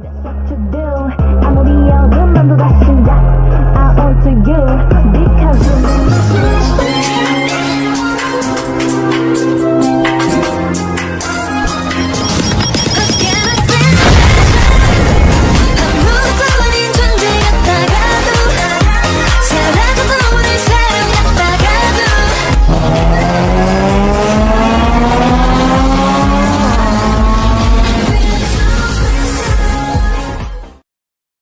That's what you do.